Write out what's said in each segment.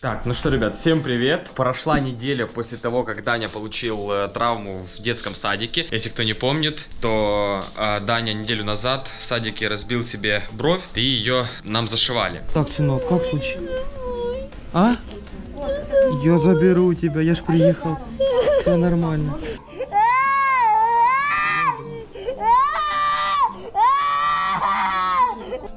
Так, ну что, ребят, всем привет. Прошла неделя после того, как Даня получил э, травму в детском садике. Если кто не помнит, то э, Даня неделю назад в садике разбил себе бровь и ее нам зашивали. Так, сынок, как случилось? А? Я заберу тебя, я ж приехал. Все нормально.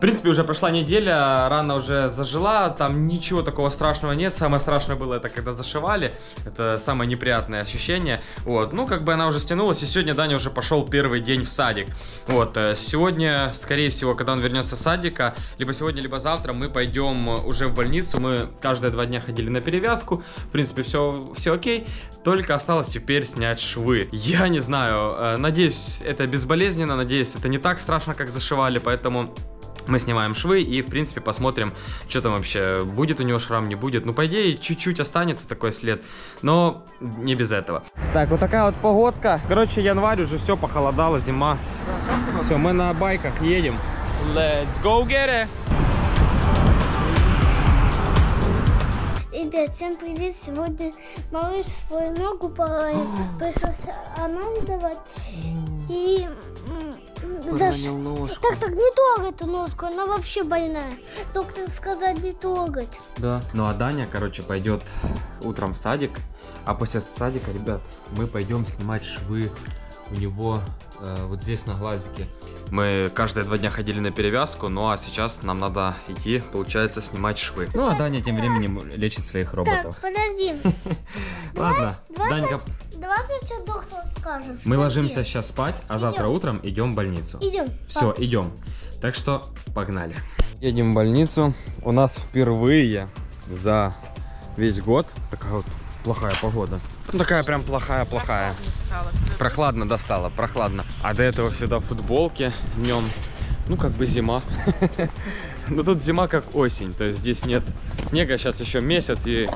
Принципе, уже прошла неделя, рана уже зажила, там ничего такого страшного нет. Самое страшное было это, когда зашивали. Это самое неприятное ощущение. Вот, ну, как бы она уже стянулась, и сегодня Даня уже пошел первый день в садик. Вот, э, сегодня, скорее всего, когда он вернется с садика, либо сегодня, либо завтра, мы пойдем уже в больницу. Мы каждые два дня ходили на перевязку. В принципе, все, все окей. Только осталось теперь снять швы. Я не знаю, э, надеюсь, это безболезненно, надеюсь, это не так страшно, как зашивали, поэтому мы снимаем швы и, в принципе, посмотрим, что там вообще, будет у него шрам, не будет. Ну, по идее, чуть-чуть останется такой след, но не без этого. Так, вот такая вот погодка. Короче, январь, уже все похолодало, зима. Все, мы на байках едем. Let's go get it! Ребят, всем привет! Сегодня малыш свою ногу поранил, пришлось анализ давать. И заш- ножку. Так, так, не трогай эту ножку, она вообще больная. Доктор сказал не трогать. Да. Ну, а Даня, короче, пойдет утром в садик. А после садика, ребят, мы пойдем снимать швы у него э, вот здесь на глазике. Мы каждые два дня ходили на перевязку, ну а сейчас нам надо идти, получается, снимать швы. Ну а Даня тем временем лечит своих Так, роботов. подожди. Ладно, Данька, Давай сначала доктор скажем. мы ложимся делать. сейчас спать, а завтра утром идем в больницу. Идем. Все, идем. Так что погнали. Едем в больницу. У нас впервые за весь год такая вот плохая погода. Ну, такая прям плохая-плохая. Прохладно достало, прохладно. А до этого всегда в футболке днем. Ну, как бы зима. Но тут зима как осень. То есть здесь нет снега. Сейчас еще месяц и,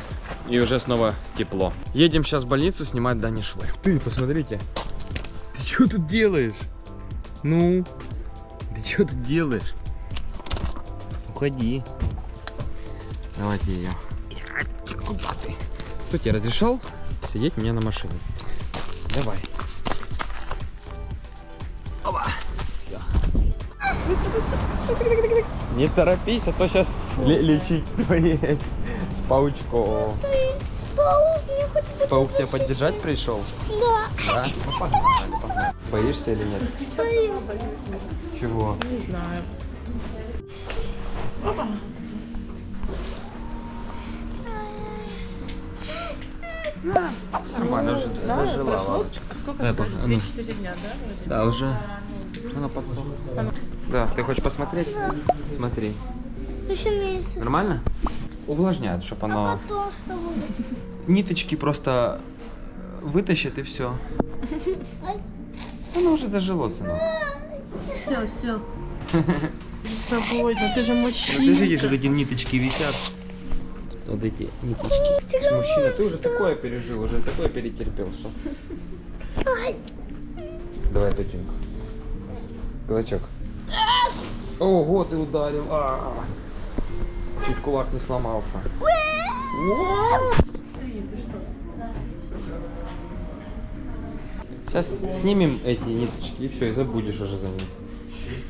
и уже снова тепло. Едем сейчас в больницу снимать Дани швы. Ты, посмотрите. Ты что тут делаешь? Ну, ты что тут делаешь? Уходи. Давайте ее. Куда ты? Кто тебе разрешал сидеть мне на машине? Давай. Опа. Все. Не торопись, а то сейчас лечить твои паучком. Паук, мне хоть Паук тебя поддержать пришел? Да. Да? Ну, погнали, погнали. Боишься или нет? Боюсь. Чего? Не знаю. Нормально, уже зажила. прошло. ладно. А сколько Дай, ждать? пох- ну. 3-4 дня, да? вроде? Да, уже. Она подсохла. Да, ты хочешь посмотреть? Смотри. Еще месяц. Нормально? Увлажняет, чтобы оно... А потом что будет? Ниточки просто вытащит и все. Оно уже зажило, сынок. Все, все. С собой, ну ты же Ну мужчина. ты же видишь, вот эти ниточки висят. Вот эти ниточки. Ты же мужчина, ты уже такое пережил, уже такое перетерпел, что... Давай тетеньку. Кулачок. Ого, ты ударил. А. Чуть кулак не сломался. Сейчас снимем эти ниточки и все, и забудешь уже за ним.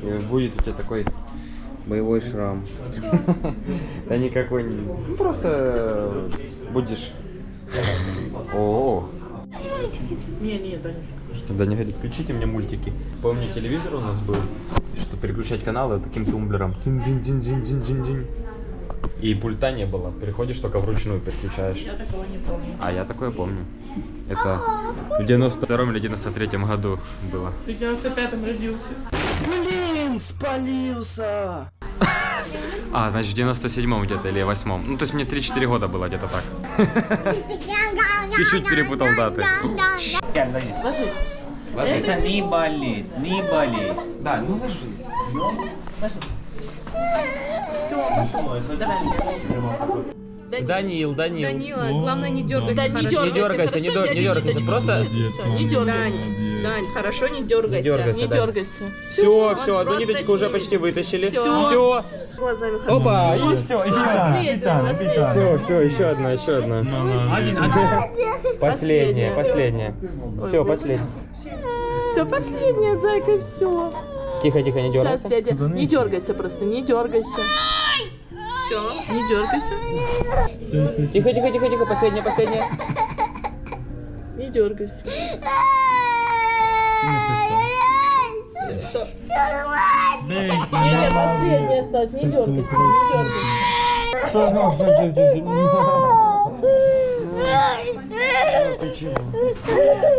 И будет у тебя такой боевой шрам. Да никакой не... Ну, просто э, будешь... О, Не, не, Данюшка. что Даня говорит, включите мне мультики. Помню, телевизор у нас был, что переключать каналы таким тумблером. Тин-дин-дин-дин-дин-дин-дин. И пульта не было. Переходишь только вручную переключаешь. Я такого не помню. А я такое помню. Это в 92 или 93 году было. Ты в 95-м родился. Блин, спалился! А, значит, в 97-м где-то или 8-м. Ну, то есть мне 3-4 года было где-то так. Чуть-чуть перепутал даты. Ложись. Ложись. Ложись. Это не болит, не болит. Да, ну ложись. Ложись. Все. Данил, Данил. Данила, главное не дергайся. Да, не дергайся, дергайся, не дер- не дергайся, просто- Не дергайся. Дань, Дань, хорошо, не дергайся. Не дергайся. Не дергайся. Все, все, одну ниточку уже почти вытащили. Всё. Все. Глазами Опа, и все, еще одна. Последняя, последняя. Все, все, еще одна, еще одна. Последняя, последняя. Все, последняя. Все, последняя, зайка, все. Тихо, тихо, не Сейчас, дергайся. дядя. Не дергайся просто, не дергайся. Все. Не дергайся. Тихо, тихо, тихо, тихо, последняя, последняя. Не дергайся. Не, не, последняя осталась. Не дергайся, не дергайся.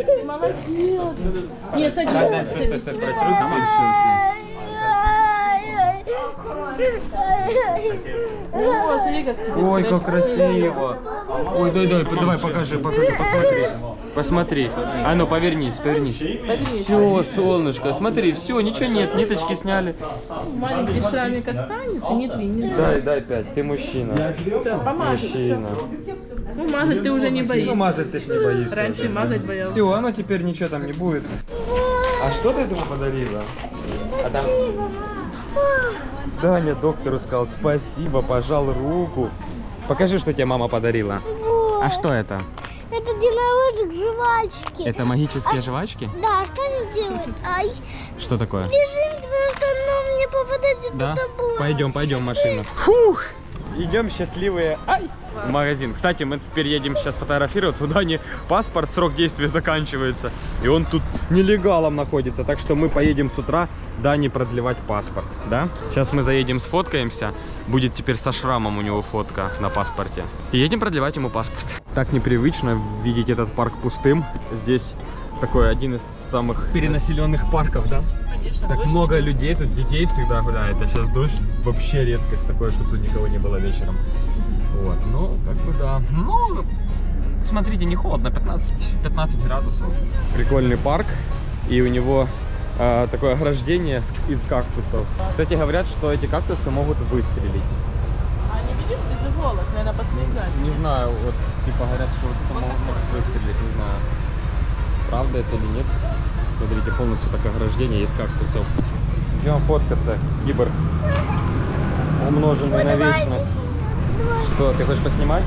Ты молодец. Не, садись. Стой, стой, стой, стой, прочь руки. О, смотри, как тебе Ой, как красиво. Ой, дай, дай, давай, покажи, покажи, посмотри. Посмотри. А ну, повернись, повернись. Все, солнышко, смотри, все, ничего нет, ниточки сняли. Маленький шрамик останется, не три, не Дай, дай пять, ты мужчина. Все, помажет. Мужчина. Ну, мазать ты уже не Ну, боишься. мазать ты ж не боишься. Раньше мазать боялся. Все, оно теперь ничего там не будет. А что ты этому подарила? А там... Даня доктору сказал спасибо, пожал руку. Покажи, что тебе мама подарила. А что это? Это единорожек жвачки. Это магические жвачки? Да, что они делают? Ай, Что такое? бежим, потому что оно мне попадается Да? туда будет. Пойдем, пойдем, машина. Фух! Идем счастливые. Ай! В магазин. Кстати, мы теперь едем сейчас фотографироваться. У Дани паспорт, срок действия заканчивается. И он тут нелегалом находится. Так что мы поедем с утра Дани продлевать паспорт. Да? Сейчас мы заедем, сфоткаемся. Будет теперь со шрамом у него фотка на паспорте. И едем продлевать ему паспорт. Так непривычно видеть этот парк пустым. Здесь такой один из самых перенаселенных парков, да? Конечно, Так дождь. много людей, тут детей всегда гуляет, а сейчас дождь. Вообще редкость такое, что тут никого не было вечером. Вот, ну, как бы да. Ну, смотрите, не холодно, 15, 15 градусов. Прикольный парк, и у него э, такое ограждение из кактусов. Кстати, говорят, что эти кактусы могут выстрелить. А не видишь, без иголок, наверное, посмеять. Не знаю, вот, типа говорят, что вот это может, может выстрелить, не знаю. Правда это или нет? Смотрите, полностью такое ограждение из кактусов. Идем фоткаться, киборг. Умноженный на вечность. Что, ты хочешь поснимать?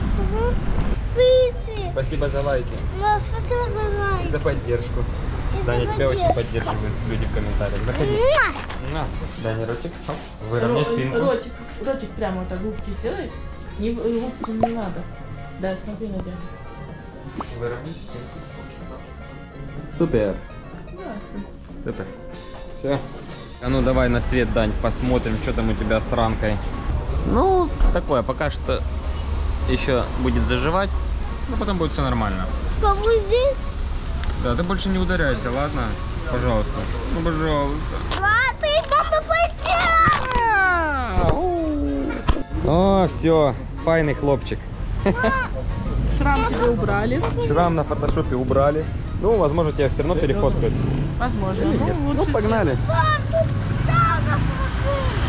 Выйти. Спасибо за лайки. Да, спасибо за лайк. За поддержку. И Даня, тебя очень поддержку. поддерживают люди в комментариях. Заходи. На. Даня, ротик. Выровняй спинку. Ротик, ротик прямо вот так губки сделай. Не, губки не надо. Да, смотри на тебя. Выровняй спинку. Супер. Супер. Все. А ну давай на свет, Дань, посмотрим, что там у тебя с ранкой. Ну, такое, пока что еще будет заживать, но потом будет все нормально. Повызи. Да, ты больше не ударяйся, ладно? Пожалуйста. Ну, пожалуйста. Лапы, мама полетела. О, все, файный хлопчик. Шрам тебе убрали. Шрам на фотошопе убрали. Ну, возможно, тебя все равно перефоткают. Возможно. Или Ну, нет? лучше Ну, погнали.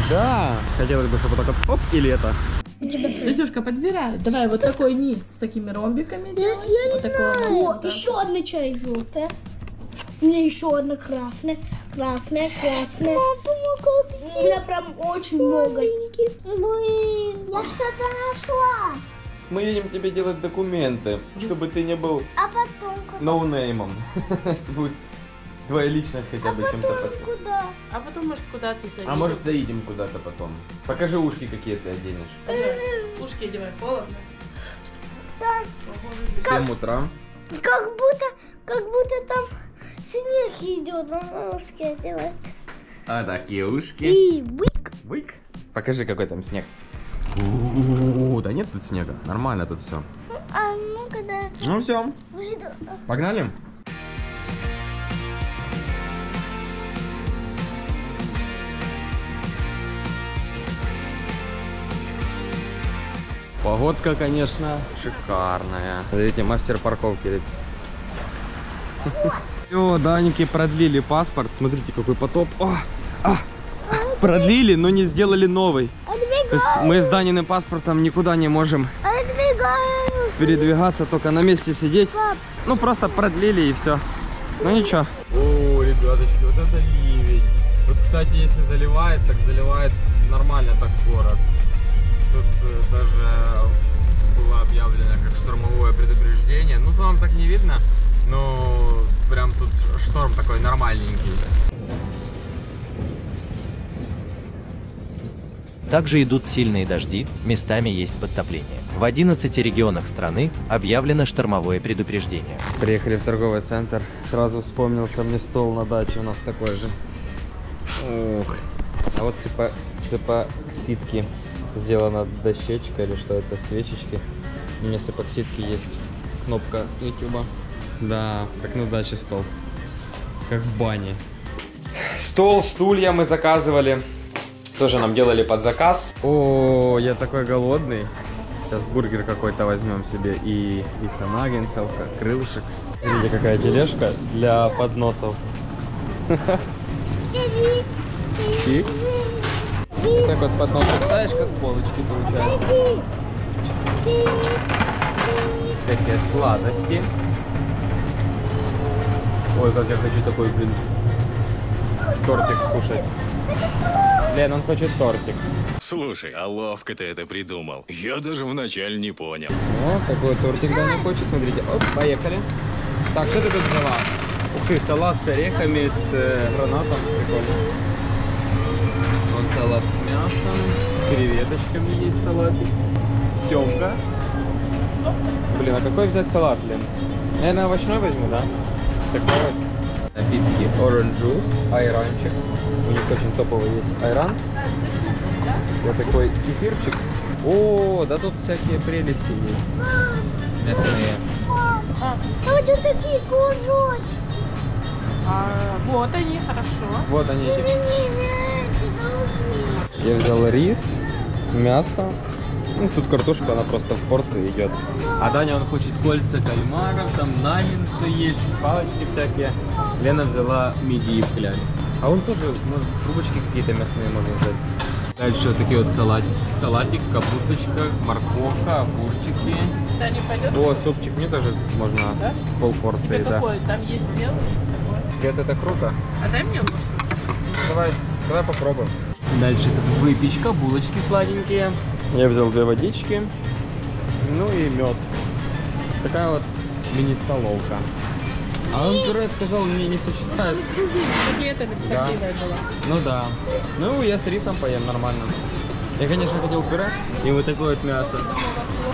Да. Хотелось бы, чтобы вот, оп, и лето. Дозюшка, подбирай. Давай вот такой низ с такими ромбиками делай. вот такого О, вот. еще одна чай желтая. У меня еще одна красная. Красная, красная. У меня прям очень много. Блин, я что-то нашла. Мы едем тебе делать документы, чтобы ты не был А потом куда? ноунеймом. Будет твоя личность хотя бы чем-то Потом под- куда? А потом, может, куда ты заедешь? А может заедем куда-то потом? Покажи ушки, какие ты оденешь. Ушки одевай, холодно. В 7 утра. Как будто, как будто там снег идет, на ушки одевает. А такие ушки. И бык. Вык. Покажи, какой там снег. У-у-у, Да нет тут снега. Нормально тут все. А ну-ка да. Ну все, выйду. погнали. Погодка, конечно, шикарная. Смотрите, мастер парковки. Все, Даники продлили паспорт. Смотрите, какой потоп. О, а, продлили, но не сделали новый. То есть мы с Даниным паспортом никуда не можем передвигаться, только на месте сидеть. Ну, просто продлили и все. Ну ничего. О, ребяточки, вот это ливень. Вот, кстати, если заливает, так заливает нормально так город. Тут э, даже было объявлено как штормовое предупреждение. Ну, вам так не видно, но прям тут шторм такой нормальненький. Также идут сильные дожди, местами есть подтопление. В 11 регионах страны объявлено штормовое предупреждение. Приехали в торговый центр. Сразу вспомнился мне стол на даче у нас такой же. Ух. А вот сыпа, сыпоксидки. Сделана дощечка или что это, свечечки. У меня сыпоксидки есть. Кнопка ютуба. Да, как на даче стол. Как в бане. Стол, стулья мы заказывали. Тоже нам делали под заказ. О, я такой голодный. Сейчас бургер какой-то возьмем себе и и наггетсов, крылышек. Видите, какая тележка для подносов. Чикс. Так вот подносик ставишь, как полочки получаются. Всякие сладости. Ой, как я хочу такой, блин, тортик скушать. Лен, он хочет тортик. Слушай, а ловко ты это придумал. Я даже вначале не понял. Вот такой тортик Даня хочет, смотрите. Оп, поехали. Так, что ты тут взяла? Ух ты, салат с орехами, с э, гранатом. Прикольно. Вон салат с мясом, с креветочками есть салатик. Семга. Блин, а какой взять салат, Лен? Наверное, овощной возьму, да? Такой вот. Напитки Orange Juice, айранчик. У них очень топовый есть айран. Вот такой кефирчик. О, да тут всякие прелести есть. Мясные. А вот такие кружочки. А, вот они, хорошо. Вот они эти. Я взял рис, мясо. Ну, тут картошка, она просто в порции идет. А Даня, он хочет кольца кальмаров, там наггетсы есть, палочки всякие. Лена взяла мидии в кляре. А он тоже, ну, трубочки какие-то мясные можно взять. Дальше вот такие вот салат, салатик, капусточка, морковка, огурчики. Да, не пойдет? О, супчик мне тоже можно Да? пол порции, Тебе да. какой? Там есть белый, есть такой. Цвет это круто. А дай мне ложку. Давай, давай попробуем. Дальше тут выпечка, булочки сладенькие. Я взял две водички, ну и мед. Такая вот мини-столовка. А он пюре сказал, мне не сочетается. Котлетами, с Да. была. Ну да. Ну, я с рисом поем нормально. Я, конечно, хотел пюре и вот такое вот мясо.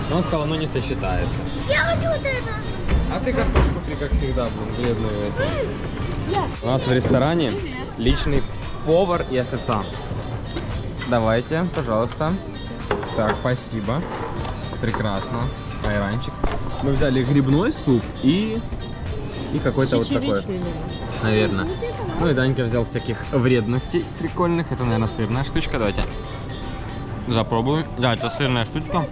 Но он сказал, оно не сочетается. Я хочу вот это. А ты картошку фри, как всегда, блин, бледную эту. У нас в ресторане личный повар и официант. Давайте, пожалуйста. Так, спасибо. Прекрасно. Айранчик. Мы взяли грибной суп и, и какой-то вот такой. Наверное. Ну и Данька взял всяких вредностей прикольных. Это, наверное, сырная штучка. Давайте запробуем. Да, это сырная штучка.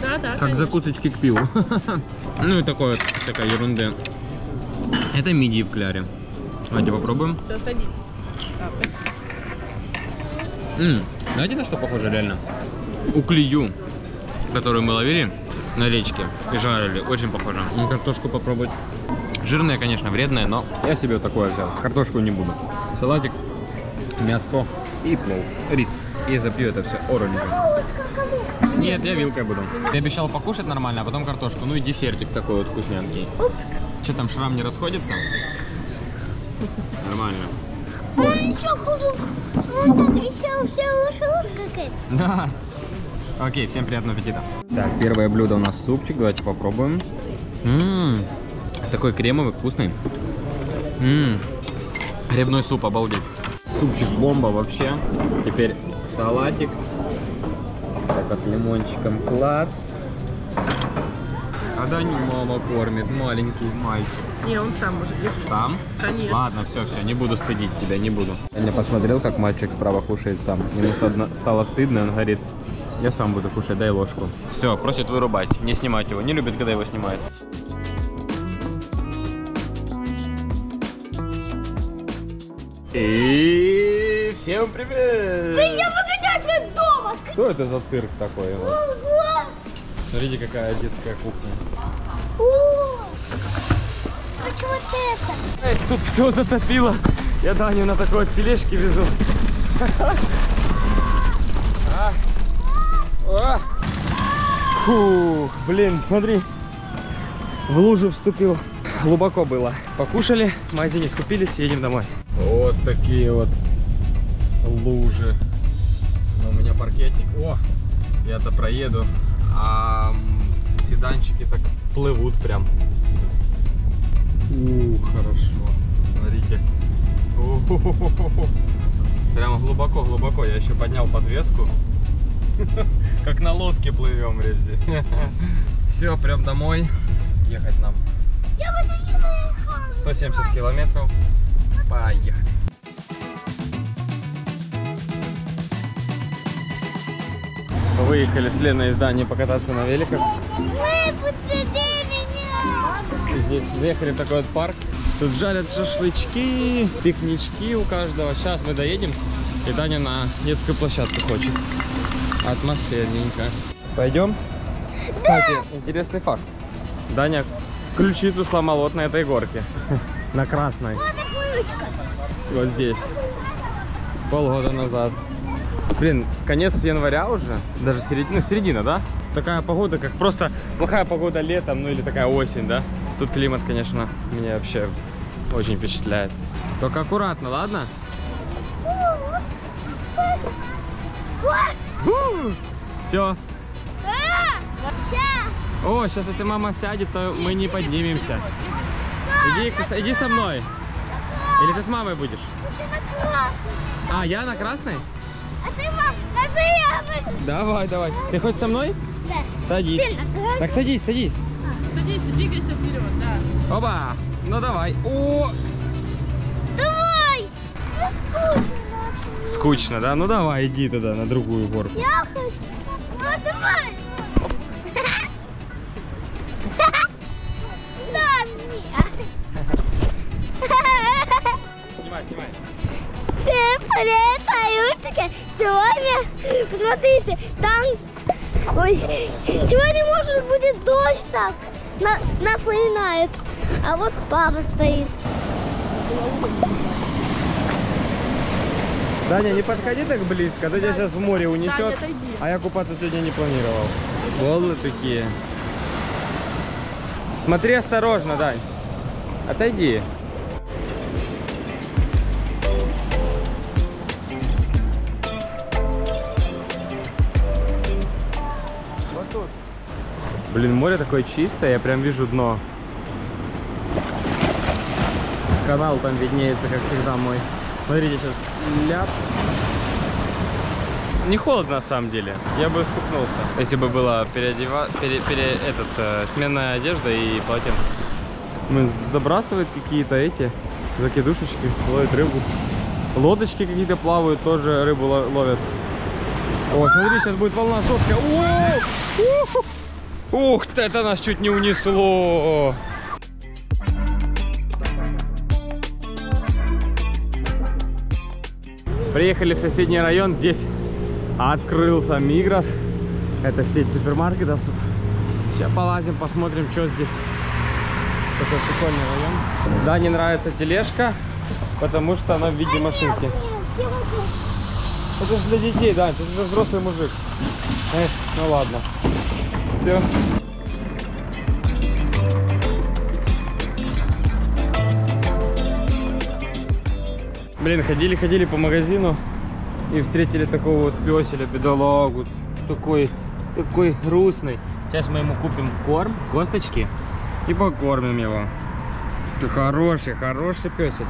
Да, да, Как конечно. закусочки к пиву. Ну и такой вот, такая ерунда. Это мидии в кляре. Давайте попробуем. Все, садитесь. Капай. М, Знаете, на что похоже реально? Уклею, которую мы ловили на речке и жарили. Очень похоже. Ну, картошку попробовать. Жирная, конечно, вредная, но я себе вот такое взял. Картошку не буду. Салатик, мяско и плов. Рис. И запью это все оранжем. Кому? Нет, я вилкой буду. Я обещал покушать нормально, а потом картошку. Ну и десертик такой вот вкусненький. Что там, шрам не расходится? Нормально. Он ничего хуже. Он так еще вся ложка какая-то. Да. Окей, всем приятного аппетита. Так, первое блюдо у нас супчик. Давайте попробуем. Ммм, такой кремовый, вкусный. Ммм, грибной суп, обалдеть. Супчик бомба вообще. Теперь салатик. Так вот, лимончиком клац. А да не мама кормит, маленький мальчик. Не, он сам может держать. Сам? Конечно. Ладно, все, все, не буду стыдить тебя, не буду. Я посмотрел, как мальчик справа кушает сам. Ему стало стыдно, он говорит, я сам буду кушать, дай ложку. Все, просит вырубать, не снимать его. Не любит, когда его снимают. И всем привет! Я выгонять от дома. Что это за цирк такой? Ого. Смотрите, какая детская кухня. О, хочу вот это. Эй, тут все затопило. Я Даню на такой тележке везу. Фу, блин, смотри. В лужу вступил. Глубоко было. Покушали, в магазине скупились, едем домой. Вот такие вот лужи. Но у меня паркетник. О, я-то проеду. А седанчики так плывут прям. У, хорошо. Смотрите. У-ху-ху-ху-ху. Прям глубоко-глубоко. Я еще поднял подвеску. Как на лодке плывем, Ревзи. Все, прям домой. Ехать нам Я в это не выехала. 170 километров. Поехали. Выехали с Леной из Дании покататься на великах. Выпусти меня. Здесь заехали в такой вот парк. Тут жарят шашлычки, пикнички у каждого. Сейчас мы доедем, и Даня на детскую площадку хочет. Атмосферненько. Пойдем? Кстати, интересный факт. Даня ключицу сломал вот на этой горке. На красной. Вот здесь. Полгода назад. Блин, конец января уже. Даже середина, ну, середина, да? Такая погода, как просто плохая погода летом, ну или такая осень, да? Тут климат, конечно, меня вообще очень впечатляет. Только аккуратно, ладно? Все. Ща. О, сейчас если мама сядет, то мы не поднимемся. Иди, иди со мной. Или ты с мамой будешь? А, я на красной? А ты. Давай, давай. Ты хоть со мной? Да. Садись. Так садись, садись. Садись и двигайся вперед, да. Оба. Ну давай. О, скучно, да? Ну давай, иди туда на другую горку. Я хочу. Ну, давай. Снимай, снимай. Всем привет, салютики! Сегодня, посмотрите, там... Ой, сегодня, может, будет дождь так, на, напоминает. А вот папа стоит. Даня, не подходи так близко, а то тебя сейчас в море унесет. Даня. А я купаться сегодня не планировал. Волны такие. Смотри осторожно, Дань. Отойди. Вот тут. Блин, море такое чистое, я прям вижу дно. Канал там виднеется, как всегда мой. Смотрите, сейчас ляп. Не холодно на самом деле. Я бы скупнулся, если бы была переодева... пере... пере- этот, э, сменная одежда и полотенце. Мы забрасывают какие-то эти закидушечки, ловят рыбу. Лодочки какие-то плавают, тоже рыбу ло- ловят. О, смотри, сейчас будет волна жесткая. Ух ты, это нас чуть не унесло. Приехали в соседний район, здесь открылся Мигрос. Это сеть супермаркетов тут. Сейчас полазим, посмотрим, что здесь. Такой прикольный район. Да, не нравится тележка, потому что она в виде машинки. Это же для детей, да, ты же взрослый мужик. Эх, ну ладно. Все. Блин, ходили-ходили по магазину и встретили такого вот песеля, бедолагу. Такой, такой грустный. Сейчас мы ему купим корм, косточки и покормим его. Ты хороший, хороший песель.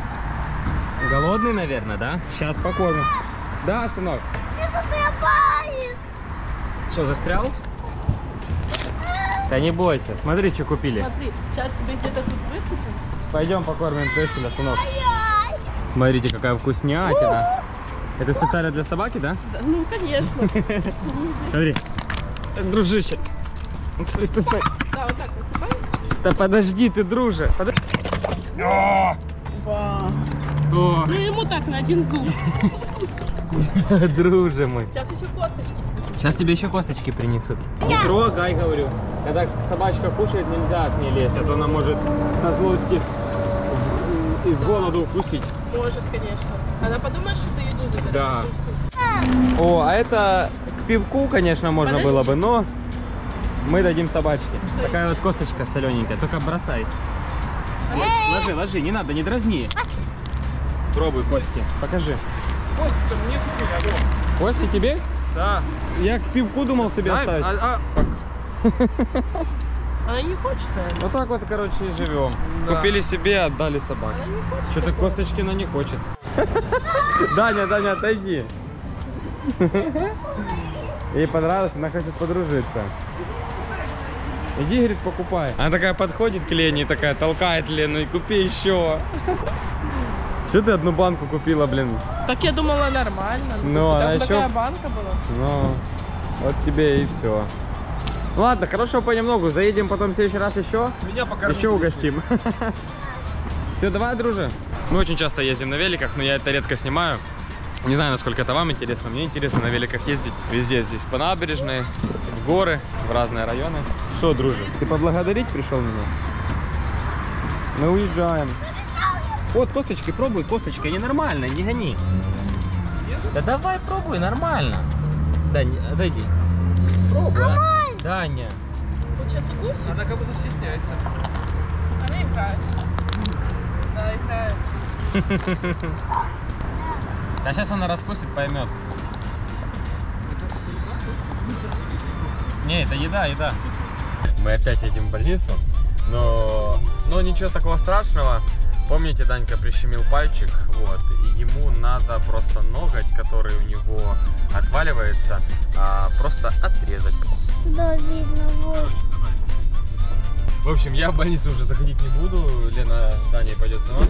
Голодный, наверное, да? Сейчас покормим. Да, сынок? Это я поезд. Что, застрял? Да не бойся, смотри, что купили. Смотри, сейчас тебе где-то тут высыпем. Пойдем покормим песеля, сынок. Смотрите, какая вкуснятина. Это специально для собаки, да? Да, ну, конечно. Смотри. Дружище. Стой, стой, стой. Да, вот так высыпай. Да подожди ты, друже. Подожди. О! Ба. О, Ну, ему так, на один зуб. друже мой. Сейчас еще косточки тебе Сейчас тебе еще косточки принесут. Не трогай, говорю. Когда собачка кушает, нельзя к ней лезть, а то она может со злости из голоду укусить. Может, конечно. Она подумает, что ты еду забираешь. Да. О, а это к пивку, конечно, можно Подожди. было бы, но мы дадим собачке. Такая вот косточка солененькая, только бросай. Л- Ложи, ложи, не надо, не дразни. Пробуй кости, покажи. Кости-то мне купили, алло. Кости тебе? Да. Я к пивку думал себе Дай, оставить. а- Она не хочет, наверное. Вот так вот, короче, и живем. Да. Купили себе, отдали собаке. Она не хочет. Что-то косточки она не хочет. Даня, Даня, отойди. Ей понравилось, она хочет подружиться. Иди, говорит, покупай. Она такая подходит к Лене и такая толкает Лену, и купи еще. Что ты одну банку купила, блин? Так я думала нормально. Ну, она такая еще- банка была. Ну, вот тебе и все. Ладно, хорошо, понемногу. Заедем потом в следующий раз еще. Меня пока Еще угостим. Все, давай, друже. Мы очень часто ездим на великах, но я это редко снимаю. Не знаю, насколько это вам интересно. Мне интересно на великах ездить везде. Здесь по набережной, в горы, в разные районы. Что, друже, ты поблагодарить пришел меня? Мы уезжаем. Вот, косточки, пробуй, косточка, не нормально, не гони. Да давай, пробуй, нормально. Дань, отойди. Пробуй, а. Даня. Вот сейчас укусит, Она как будто стесняется. она играет. Да, играет. А сейчас она раскусит, поймет. Не, это еда, еда. Мы опять едем в больницу, но, но ничего такого страшного. Помните, Данька прищемил пальчик, вот, и ему надо просто ноготь, который у него отваливается, а, просто отрезать. Да, видно, вот. В общем, я в больницу уже заходить не буду, Лена с Даней пойдет сама.